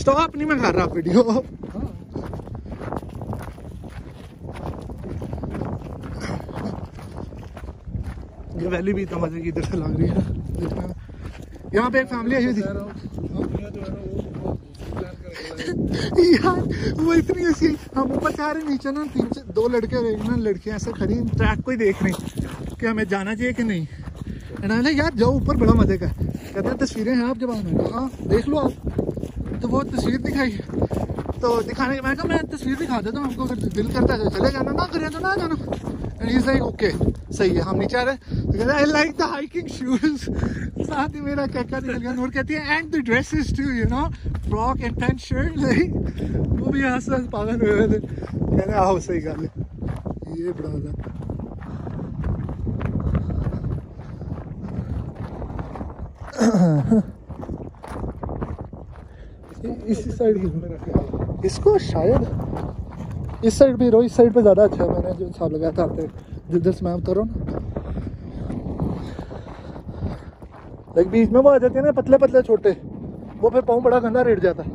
Stop नहीं, मैं कर रहा वीडियो ये वैली भी इतना मज़े की इधर से लग रही है। यहाँ पे एक फैमिली आई हुई थी। यार, वो इतनी ऐसी हम ऊपर आ रहे नीचे ना, तीन से दो लड़के और ना लड़कियाँ ऐसे खड़ी ट्रैक को ही देख रही। कि हमें जाना चाहिए कि नहीं? आई यार, जाओ, ऊपर बड़ा मज़े का। कहते हैं, तस्वीरें हैं आप जब आना हाँ। देख लो आप। तो वो तस्वीर दिखाई। तो दिखाने के मैं कहा, मैं तस्वीर दिखा देता हूँ आपको, अगर दिल करता है तो चले जाना, ना करे तो ना जाना। एंड लाइक ओके सही है, हम नीचे आ रहे कहते I like the hiking shoes साथ ही मेरा क्या निकल गया, नूर कहती है and the dresses too you know frock and pant shirt like वो भी हंस हंस पागल हुए थे। कहने आओ सही गल ये बड़ा इसी साइड की इसको शायद इस साइड भी रो इस साइड पे ज़्यादा अच्छा है। मैंने जो हिसाब लगाया था आते जिधर से मैं उतरो ना। लाइक बीच में वो आ जाते हैं ना पतले पतले छोटे। वो फिर पाँव बड़ा गंदा रेट जाता है।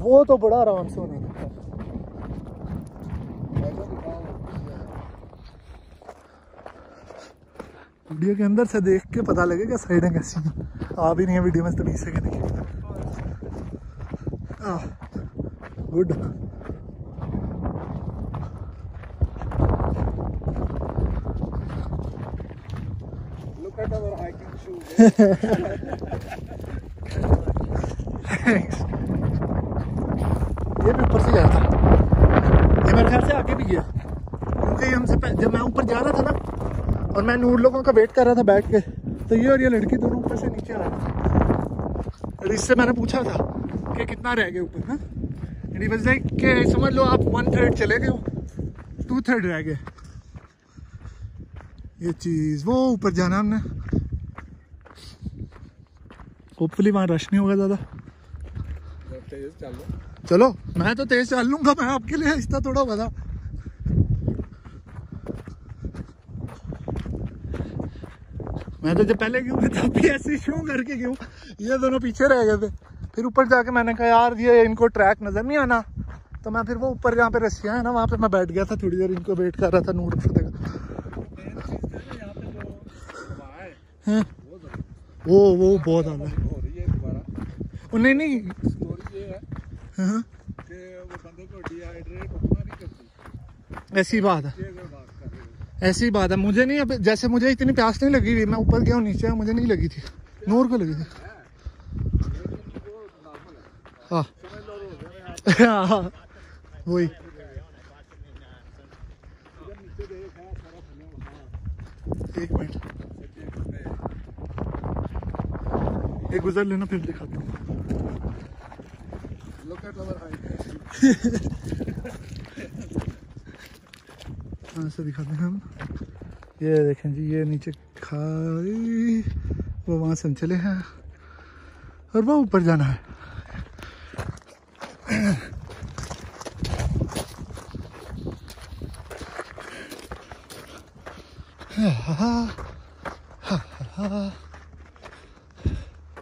वो तो बड़ा आराम से होना था वीडियो के अंदर से देख के पता लगेगा साइडें कैसी। हैं आ भी नहीं है वीडियो में तमीज से कि नहीं। Good. Look at our hiking shoes. Thanks ये भी ऊपर से गया था ये मेरे ख्याल से आगे भी गया क्योंकि हमसे पह- जब मैं ऊपर जा रहा था ना और मैं नूर लोगों का वेट कर रहा था बैठ के। तो ये और ये लड़की दोनों ऊपर से नीचे आ रहे थे और इससे मैंने पूछा था कि कितना रह गए ऊपर ना एंड वाज लाइक कि समझ लो आप वन थर्ड चले गए हो। टू थर्ड रह गए। ये चीज़ वो ऊपर जाना हमने। होपफुली वहाँ रश नहीं होगा ज़्यादा। चलो। मैं तो तेज चल लूँगा मैं आपके लिए आहिस्ता थोड़ा बता मैं तो जब पहले क्यों तब भी ऐसे शो करके क्यों? ये दोनों पीछे रह गए थे। फिर ऊपर जाके मैंने कहा यार ये इनको ट्रैक नज़र नहीं आना। तो मैं फिर वो ऊपर जहाँ पे रस्सियाँ है ना वहाँ पे मैं बैठ गया था थोड़ी देर इनको वेट कर रहा था नूर फतेह का? वो वो बहुत ज़्यादा है। हो है। वो नहीं है हाँ, ऐसी बात है। ऐसी बात है। मुझे नहीं अब जैसे मुझे इतनी प्यास नहीं लगी हुई मैं ऊपर गया हूँ नीचे मुझे नहीं लगी थी। नूर को लगी थी। है। हाँ। वही। एक मिनट। एक गुजर लेना फिर दिखाता हूँ। कहाँ से दिखाते हैं हम। ये देखें जी ये नीचे खाई वो वहाँ से हम चले हैं और वो ऊपर जाना है।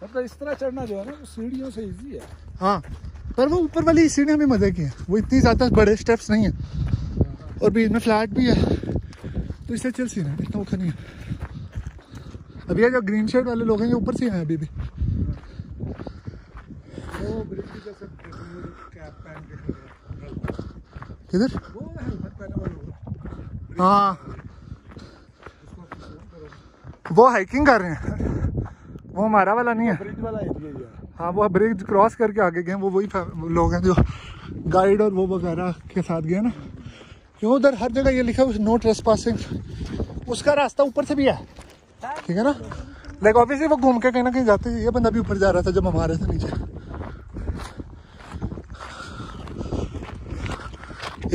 मतलब इस तरह चढ़ना जो है ना सीढ़ियों से इजी है। हाँ पर वो ऊपर वाली सीढ़ियाँ भी मज़े की हैं। वो इतनी ज़्यादा बड़े स्टेप्स नहीं है। और बीच में फ्लैट भी है। तो इससे चल सी ना इतना औखा नहीं है। अभी ये जो ग्रीन शर्ट वाले लोग हैं ये ऊपर से हैं अभी भी। हैं। किधर? हाँ वो हाइकिंग कर रहे हैं। वो हमारा वाला नहीं है। ब्रिज वाला एरिया हाँ वो ब्रिज क्रॉस करके आगे गए वो वही लोग हैं जो गाइड और वो वगैरह के साथ गए ना। क्यों उधर हर जगह ये लिखा है नो ट्रेस पासिंग उसका रास्ता ऊपर से भी है। ठीक है ना? लाइक ऑब्वियसली वो घूम के कहीं ना कहीं जाते ये बंदा भी ऊपर जा रहा था जब हम आ रहे थे नीचे।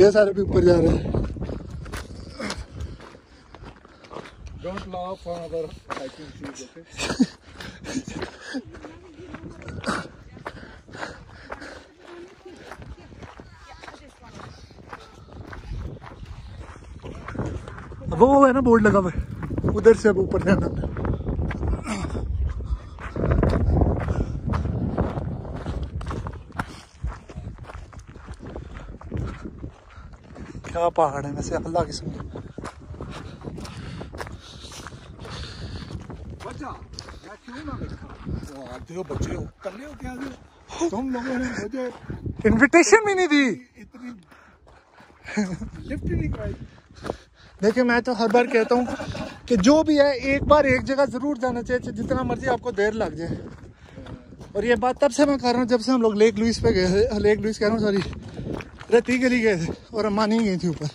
ये सारे भी ऊपर जा रहे हैं। वो वो है ना बोर्ड लगा हुआ उधर से अब ऊपर जाना। क्या पहाड़ है वैसे अल्लाह किस्म। बच्चे इनविटेशन भी नहीं दी। इतनी लिफ्ट नहीं कराई। देखिए, मैं तो हर बार कहता हूँ कि जो भी है, एक बार एक जगह ज़रूर जाना चाहिए जितना मर्ज़ी आपको देर लग जाए। और ये बात तब से मैं कर रहा हूँ जब से हम लोग लेक लुइस पे गए थे लेक लुइस कह रहा हूँ सॉरी रती गली गए थे और अम्मा नहीं गई थी ऊपर।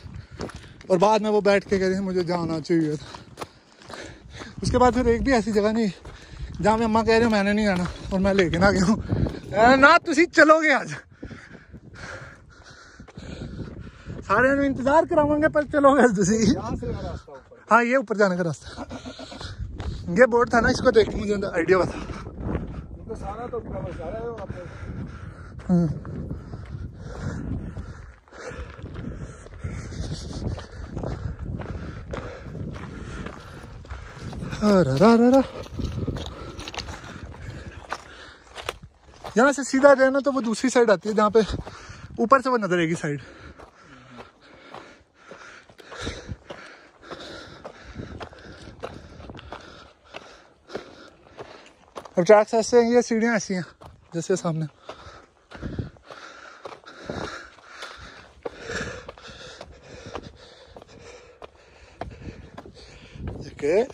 और बाद में वो बैठ के कह रही मुझे जाना चाहिए था। उसके बाद फिर एक भी ऐसी जगह नहीं, जहाँ मैं अम्मा कह रही हो, मैंने नहीं जाना और मैं लेके ना गया हूँ। ना, तुसी चलोगे आज। सारे इंतज़ार करावांगे पर चलोगे हाँ ये ऊपर जाने का रास्ता। ये बोर्ड था ना इसको देख मुझे आइडिया बता। क्योंकि सारा तो है। यहाँ से सीधा जाए ना तो वो दूसरी साइड आती है जहाँ पे ऊपर से वो नज़र आएगी साइड अब ट्रैक्स ऐसे हैं, ये सीढ़ियाँ ऐसी हैं, जैसे सामने Okay.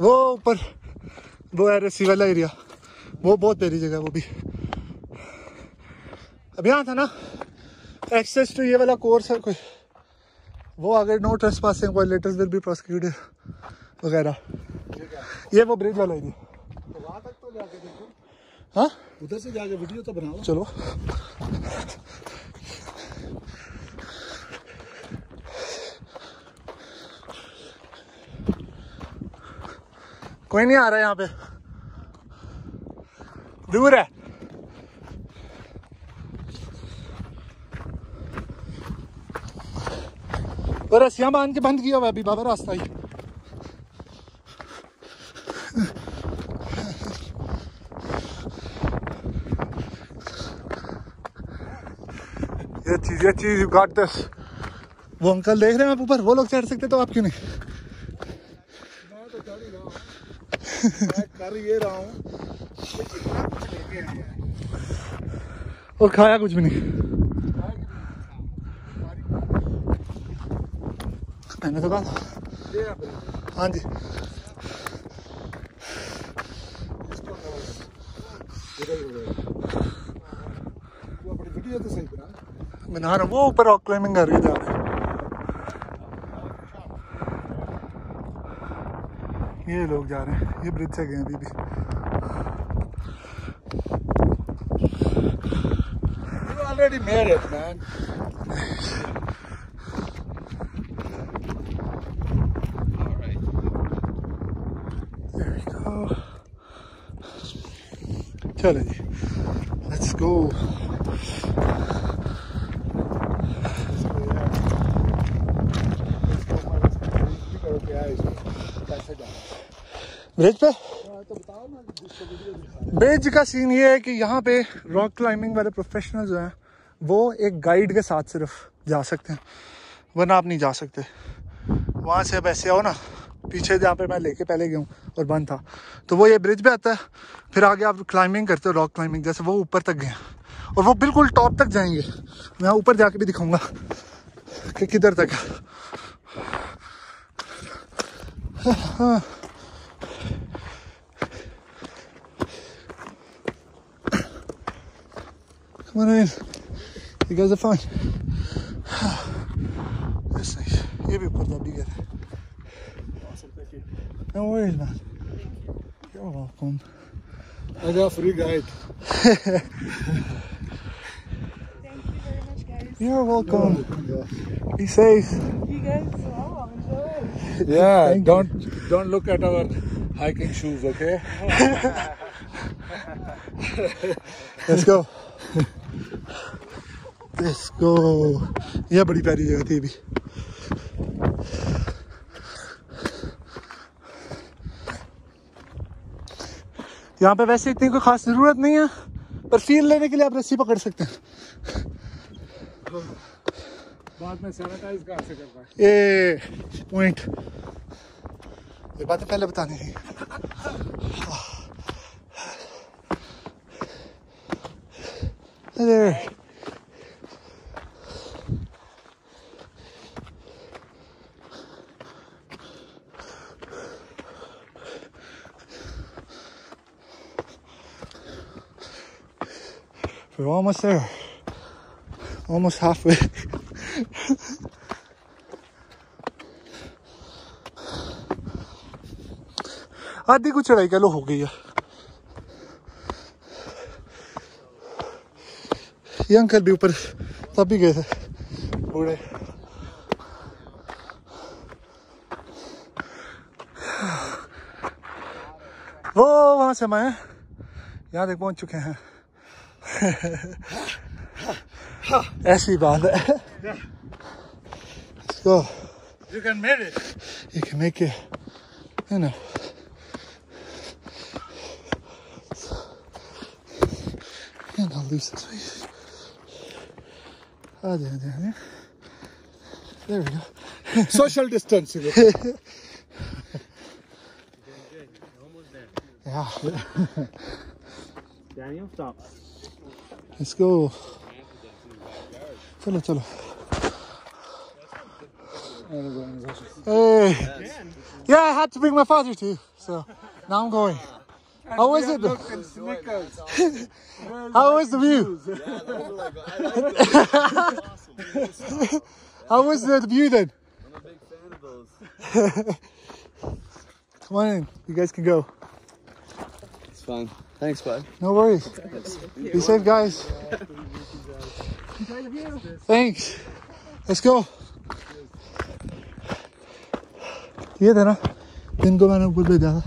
वो ऊपर, वो है रस्सी वाला एरिया वो बहुत तेरी जगह है, वो भी अब यहाँ था ना। एक्सेस टू ये वाला कोर्स है कोई। वो आगे no trespassing violators will be prosecuted वगैरह। ये वो ब्रिज वाला एरिया तो तो हाँ? उधर से जाके वीडियो तो बनाओ। चलो। कोई नहीं आ रहा यहाँ पे। दूर है। रस्सियाँ बाँध के बंद किया हुआ अभी बाबा रास्ता ही। ये चीज़ ये चीज़ यू गॉट दिस। वो अंकल देख रहे हैं आप ऊपर वो लोग चढ़ सकते तो आप क्यों नहीं? मैं तो चढ़ रहा मैं कर ये रहा हैं। और खाया कुछ भी नहीं मैंने तो कहा ये है ब्रिज। हाँ जी इसको करो। इधर ही उधर। तू अपनी वीडियो तो सही बना मैं नहा वो ऊपर रॉक क्लाइंबिंग कर रही है जा रहे हैं ये लोग जा रहे हैं ये ब्रिज से गए अभी भी already made it, चलो जी लेट्स गो ब्रिज पे? ब्रिज का सीन ये है कि यहाँ पे रॉक क्लाइंबिंग वाले प्रोफेशनल जो हैं, वो एक गाइड के साथ सिर्फ़ जा सकते हैं, वरना आप नहीं जा सकते। वहाँ से अब ऐसे आओ ना। पीछे जहाँ पे मैं लेके पहले गया हूँ और बंद था। तो वो ये ब्रिज पे आता है, फिर आगे आप क्लाइंबिंग करते हो रॉक क्लाइंबिंग जैसे वो ऊपर तक गए। और वो बिल्कुल टॉप तक जाएँगे। मैं ऊपर जाके भी दिखाऊँगा कि किधर तक. ये भी ऊपर था. No worries, man. You're welcome. I got free guide. Thank you very much, guys. You're welcome. Be safe. You guys, wow, enjoy. Yeah, Thank you. don't don't look at our hiking shoes, okay? Let's go. Let's go. ये बड़ी प्यारी जगह थी ये यहाँ पे वैसे इतनी कोई खास ज़रूरत नहीं है पर फील लेने के लिए आप रस्सी पकड़ सकते हैं। बाद में सैनिटाइज कहाँ से करना है ये पॉइंट ये बातें पहले बतानी थी। अरे। We're almost there. Almost halfway. आधी कुछ चढ़ाई कह लो हो गई है। ये अंकल भी ऊपर तब भी गए थे। बूढ़े। वो वहाँ से मैं यहाँ तक पहुँच चुके हैं। Let's it. Yeah. Let's go. You can make it. You can make it. You know. And I'll lose this way. Oh, there, there, there. There we go. Social distancing. yeah. Daniel, stop let's go. Chalo, chalo. Hey. Yeah, I had to bring my father too, so now I'm going. How was it? How was the view? How was the, the view then? I'm a big fan of those. Come on in. You guys can go. It's fine. Thanks, bud. No worries. Be safe, guys. Thanks. Let's go. ये था ना दिन को मैंने ऊपर भेजा था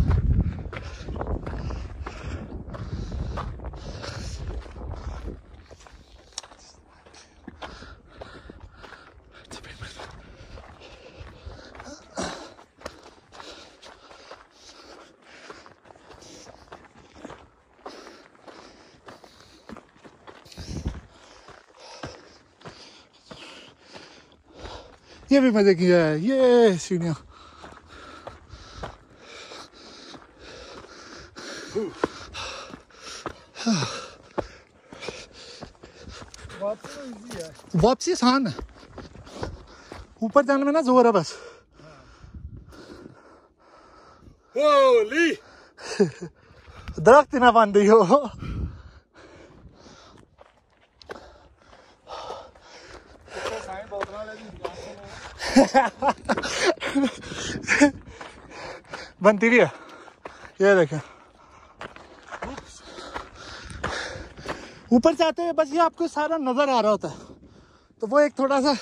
ये भी मज़े किया है। ये सीढ़ियाँ। वापसी आसान है। ऊपर जाने में ना ज़ोर है बस! दरख्त ना बाँध दी हो। बनती भी है? ये देखें। ऊपर जाते हुए बस ये आपको सारा नज़र आ रहा होता है। तो वो एक थोड़ा सा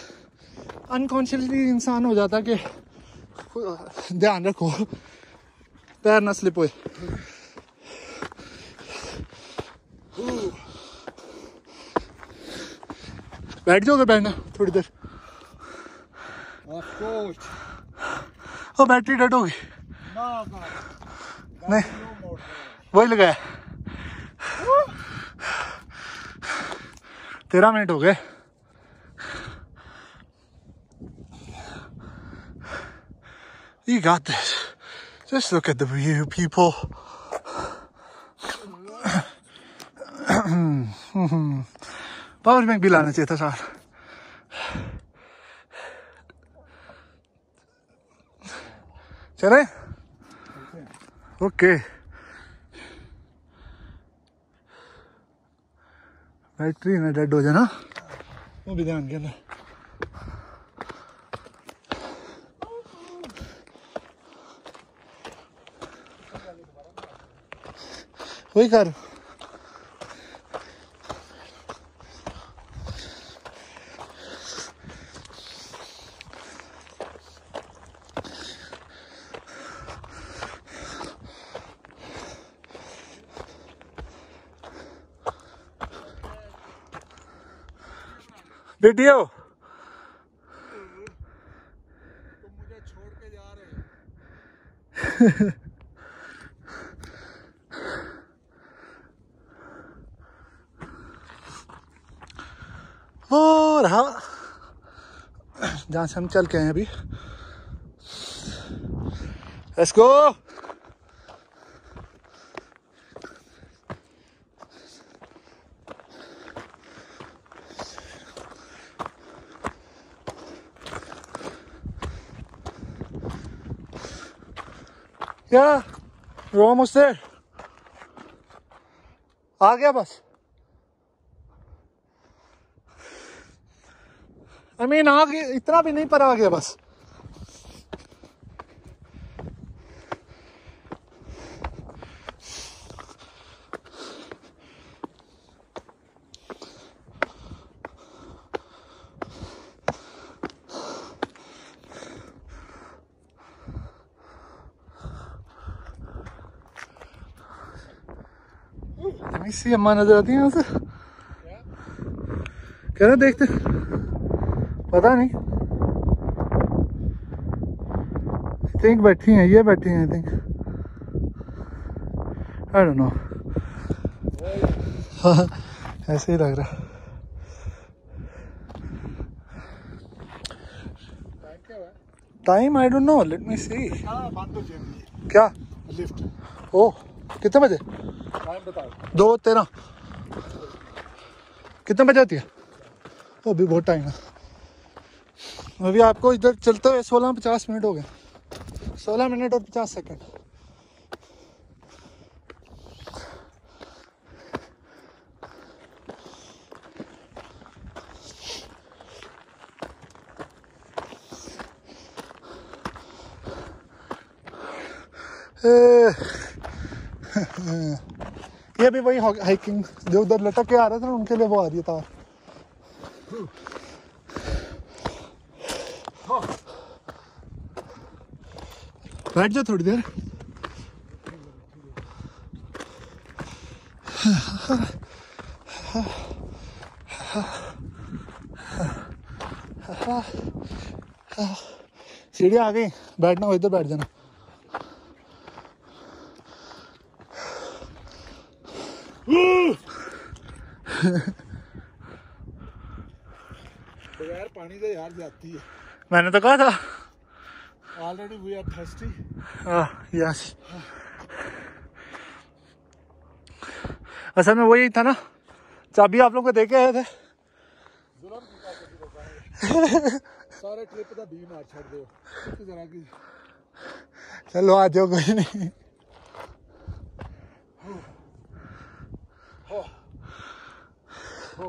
अनकॉन्शियसली इंसान हो जाता है कि ध्यान रखो। पैर ना स्लिप हुए। बैठ जाओगे बैठना थोड़ी देर। ओ बैटरी डेड होगी. नहीं वही लगाया तेरह मिनट हो गए You got this. Just look at the view, people. Power bank भी लाना चाहिए था साथ चले? ओके बैटरी ना डेड हो जाना। वो भी ध्यान के अंदर वही कर। वीडियो। और हाँ जहाँ से हम चल के हैं अभी। Let's Yeah, we're almost there. आ गया बस। आई I मीन mean, आ गया। इतना भी नहीं पर आ गया बस। इसी अम्मा नज़र आती है यहाँ से। कह रहे देखते पता नहीं। थिंक बैठी हैं ये बैठी हैं I think I don't know ऐसे ही लग रहा। Time I don't know let me see क्या? लिफ्ट ओ कितने बजे? दो, तेरह। कितने बजे होती है? वो भी बहुत टाइम है। अभी आपको इधर चलते हुए सोलह पचास मिनट हो गए। सोलह मिनट और पचास सेकंड ये भी वही हाइकिंग जो उधर लटक के आ रहे थे ना, उनके लिए वो आ रही तार। बैठ जा थोड़ी देर। सीढ़ी आ गई। बैठना हो, इधर बैठ जाना बगैर पानी से यार जाती है। मैंने तो कहा था। Already we are thirsty yes असल में वही था ना चाबी आप लोग को दे के आए थे सारे ट्रिप का बी मार छड़ दो। जरा की चलो आ जाओ कोई नहीं। हो। हो।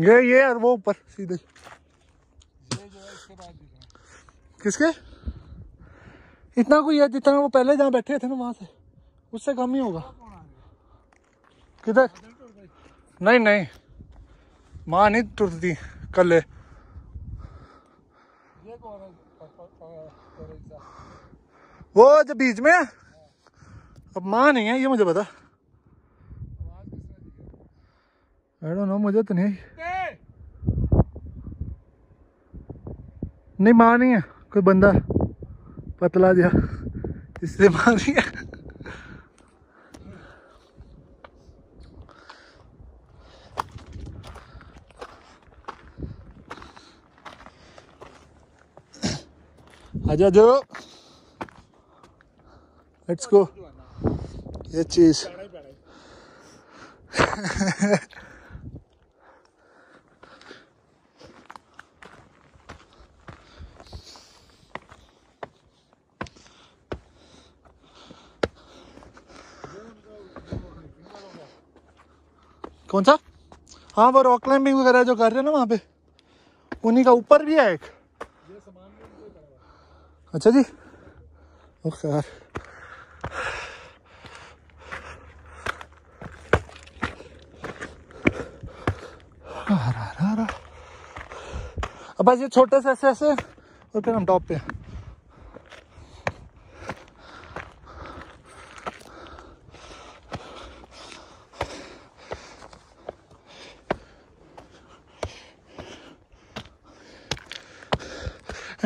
ये ये और वो ऊपर, सीधे। किसके? इतना कोई है जितना वो पहले जहाँ बैठे थे ना वहाँ से? उससे कम ही होगा। किधर? नहीं नहीं। माँ नहीं टूटती कल? वो जो बीच में अब माँ नहीं है, ये मुझे पता आवाज़ किसने दी है? आई डोंट नो मुझे तो नहीं। नहीं माँ नहीं है। कोई बंदा पतला दिया इससे माँ नहीं है। आजा जो लेट्स गो ये चीज़ पैड़ा ही पैड़ा ही। कौन सा हाँ वो रॉक क्लाइंबिंग वगैरह जो कर रहे हैं ना वहाँ पे उन्हीं का ऊपर भी है एक। अच्छा जी ओके यार। अब बस ये छोटे से ऐसे ऐसे, और फिर हम टॉप पे हैं।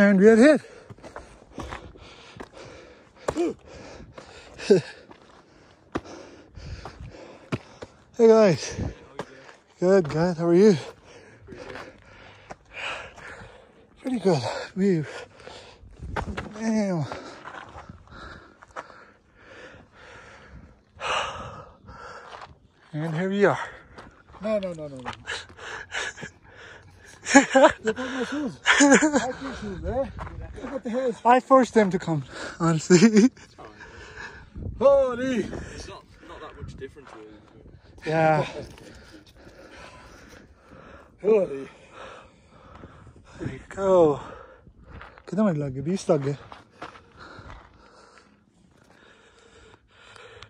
And we are here. hey guys. Good, good. How are you? Pretty good. We damn. And here we are. No, no, no, no, no. I forced them to come, honestly. Holy! It's not, not that much different to it. Yeah. Holy. There you go. Che my lag, vi stagge?